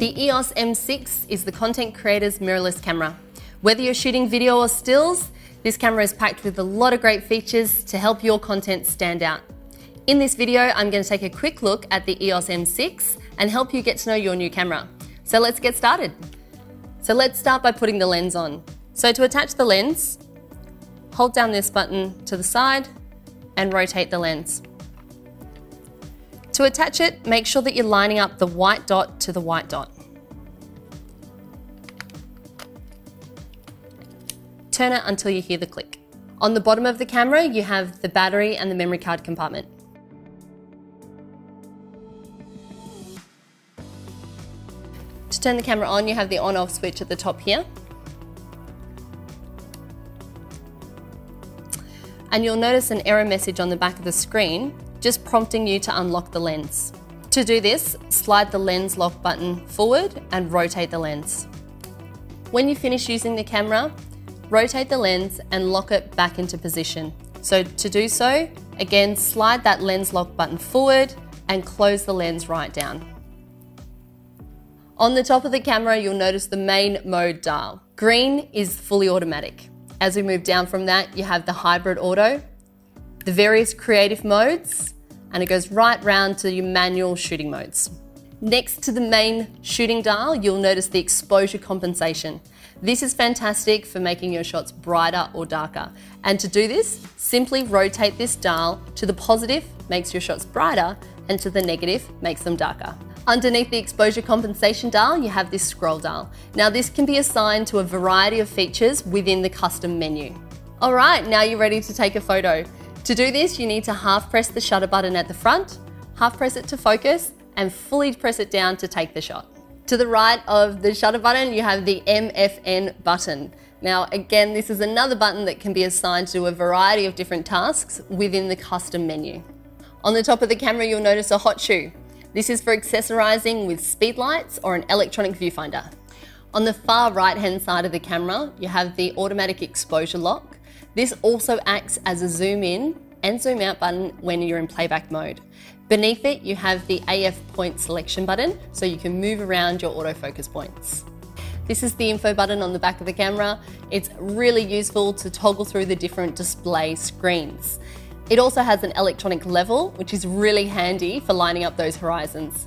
The EOS M6 is the content creator's mirrorless camera. Whether you're shooting video or stills, this camera is packed with a lot of great features to help your content stand out. In this video, I'm going to take a quick look at the EOS M6 and help you get to know your new camera. So let's get started. So let's start by putting the lens on. So to attach the lens, hold down this button to the side and rotate the lens. To attach it, make sure that you're lining up the white dot to the white dot. Turn it until you hear the click. On the bottom of the camera, you have the battery and the memory card compartment. To turn the camera on, you have the on-off switch at the top here. And you'll notice an error message on the back of the screen, just prompting you to unlock the lens. To do this, slide the lens lock button forward and rotate the lens. When you finish using the camera, rotate the lens and lock it back into position. So to do so, again, slide that lens lock button forward and close the lens right down. On the top of the camera, you'll notice the main mode dial. Green is fully automatic. As we move down from that, you have the hybrid auto, the various creative modes, and it goes right round to your manual shooting modes. Next to the main shooting dial, you'll notice the exposure compensation. This is fantastic for making your shots brighter or darker. And to do this, simply rotate this dial to the positive, makes your shots brighter, and to the negative, makes them darker. Underneath the exposure compensation dial, you have this scroll dial. Now this can be assigned to a variety of features within the custom menu. All right, now you're ready to take a photo. To do this, you need to half press the shutter button at the front, half press it to focus, and fully press it down to take the shot. To the right of the shutter button, you have the MFN button. Now, again, this is another button that can be assigned to a variety of different tasks within the custom menu. On the top of the camera, you'll notice a hot shoe. This is for accessorizing with speed lights or an electronic viewfinder. On the far right hand side of the camera, you have the automatic exposure lock. This also acts as a zoom in and zoom out button when you're in playback mode. Beneath it, you have the AF point selection button, so you can move around your autofocus points. This is the info button on the back of the camera. It's really useful to toggle through the different display screens. It also has an electronic level, which is really handy for lining up those horizons.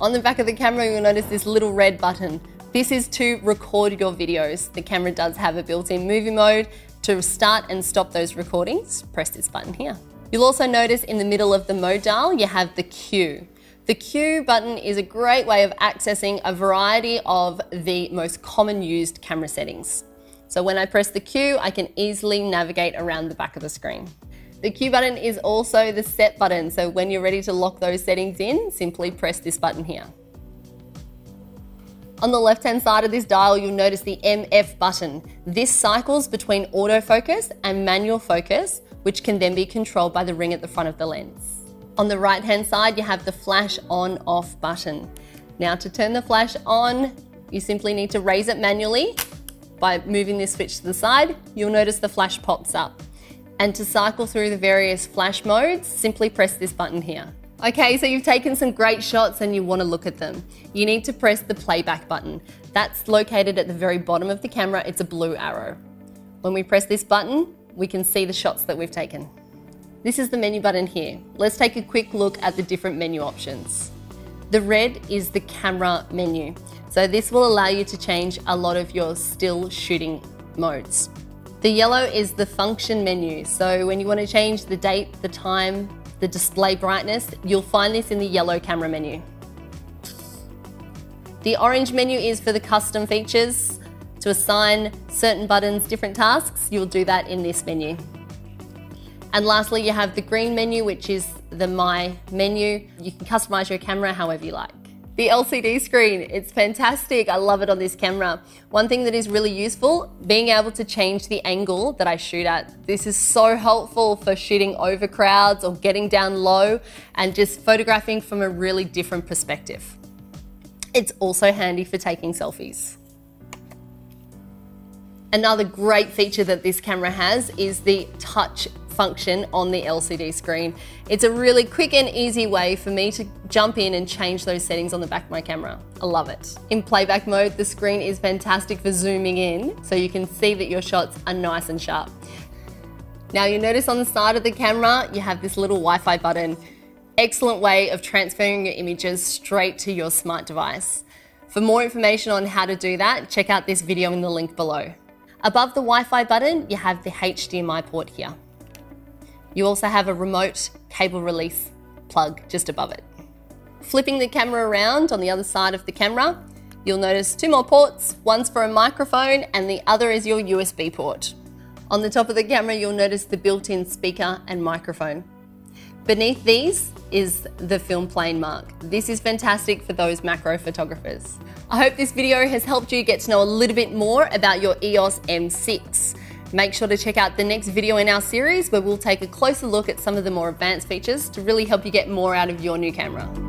On the back of the camera, you'll notice this little red button. This is to record your videos. The camera does have a built-in movie mode. To start and stop those recordings, press this button here. You'll also notice in the middle of the mode dial, you have the Q. The Q button is a great way of accessing a variety of the most common used camera settings. So when I press the Q, I can easily navigate around the back of the screen. The Q button is also the set button, so when you're ready to lock those settings in, simply press this button here. On the left hand side of this dial, you'll notice the MF button. This cycles between autofocus and manual focus which can then be controlled by the ring at the front of the lens. On the right hand side, you have the flash on off button. Now to turn the flash on, you simply need to raise it manually. By moving this switch to the side, you'll notice the flash pops up. And to cycle through the various flash modes, simply press this button here. Okay, so you've taken some great shots and you want to look at them. You need to press the playback button. That's located at the very bottom of the camera. It's a blue arrow. When we press this button, we can see the shots that we've taken. This is the menu button here. Let's take a quick look at the different menu options. The red is the camera menu. So this will allow you to change a lot of your still shooting modes. The yellow is the function menu. So when you want to change the date, the time, the display brightness, you'll find this in the yellow camera menu. The orange menu is for the custom features. To assign certain buttons different tasks, you'll do that in this menu. And lastly, you have the green menu, which is the My menu. You can customize your camera however you like. The LCD screen, it's fantastic. I love it on this camera. One thing that is really useful, being able to change the angle that I shoot at. This is so helpful for shooting over crowds or getting down low and just photographing from a really different perspective. It's also handy for taking selfies. Another great feature that this camera has is the touch function on the LCD screen. It's a really quick and easy way for me to jump in and change those settings on the back of my camera. I love it. In playback mode, the screen is fantastic for zooming in so you can see that your shots are nice and sharp. Now you notice on the side of the camera, you have this little Wi-Fi button. Excellent way of transferring your images straight to your smart device. For more information on how to do that, check out this video in the link below. Above the Wi-Fi button, you have the HDMI port here. You also have a remote cable release plug just above it. Flipping the camera around on the other side of the camera, you'll notice two more ports. One's for a microphone and the other is your USB port. On the top of the camera, you'll notice the built-in speaker and microphone. Beneath these is the film plane mark. This is fantastic for those macro photographers. I hope this video has helped you get to know a little bit more about your EOS M6. Make sure to check out the next video in our series where we'll take a closer look at some of the more advanced features to really help you get more out of your new camera.